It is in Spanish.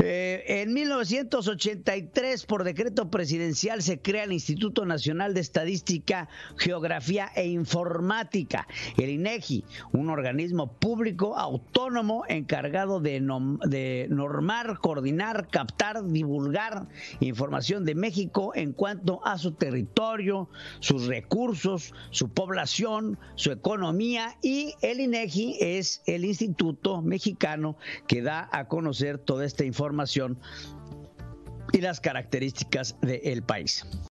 Eh, en 1983, por decreto presidencial, se crea el Instituto Nacional de Estadística, Geografía e Informática, el INEGI, un organismo público autónomo encargado de, de normar, coordinar, captar, divulgar información de México en cuanto a su territorio, sus recursos, su población, su economía y el INEGI es el Instituto Mexicano que da a conocer toda esta información y las características del país.